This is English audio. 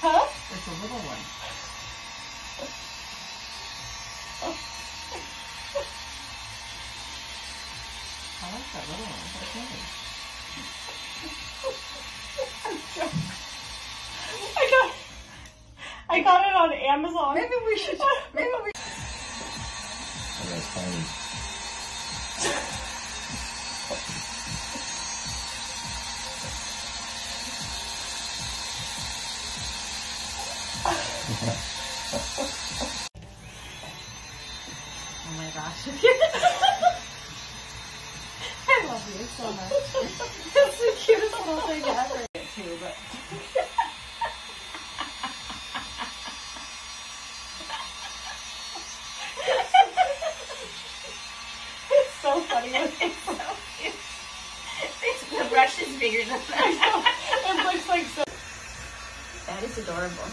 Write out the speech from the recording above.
Huh? It's a little one. I like that little one. That's nice. I got I got it on Amazon. Maybe we should. Maybe we. Oh, that's funny. Oh my gosh. I love you so much. It's the cutest little thing ever. Too, but It's so funny when it's so cute. the brush is bigger than that. It looks like so That is adorable.